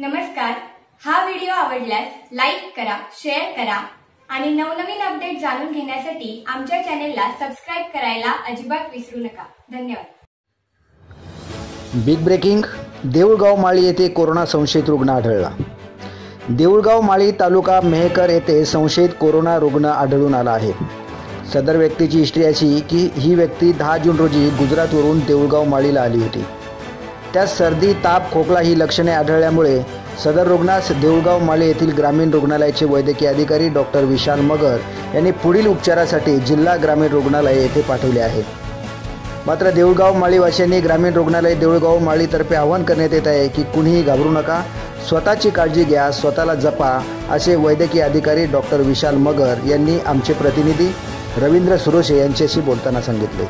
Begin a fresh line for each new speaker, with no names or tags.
नमस्कार. हा व्हिडिओ आवडल्यास लाईक करा शेअर करा आणि नवनवीन अपडेट जाणून घेण्यासाठी आमच्या चॅनेलला सबस्क्राईब करायला अजिबात विसरू नका. धन्यवाद.
बिग ब्रेकिंग देऊळगाव माळी येथे कोरोना संशयित रुग्ण आढळला. देऊळगाव माळी तालुका मेहकर येथे संशयित कोरोना रुग्ण आढळून आला आहे. सदर व्यक्तीची हिस्ट्री अशी की ही व्यक्ती दहा जून रोजी गुजरातवरून देऊळगाव माळीला आली होती. त्यात सर्दी ताप खोकला ही लक्षणे आढळल्यामुळे सदर रुग्णास देऊळगाव माळी येथील ग्रामीण रुग्णालयाचे वैद्यकीय अधिकारी डॉक्टर विशाल मगर यांनी पुढील उपचारासाठी जिल्हा ग्रामीण रुग्णालय येथे पाठवले आहे. मात्र देऊळगाव माळीवाशांनी ग्रामीण रुग्णालय देऊळगाव माळीतर्फे आवाहन करण्यात येत आहे की कुणीही घाबरू नका स्वतःची काळजी घ्या स्वतःला जपा असे वैद्यकीय अधिकारी डॉक्टर विशाल मगर यांनी आमचे प्रतिनिधी रवींद्र सुरोशे यांच्याशी बोलताना सांगितले.